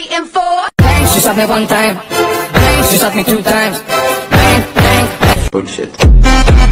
fighting for. Bang, she shot me one time. Bang, she shot me two times. Bang, bang. Bullshit.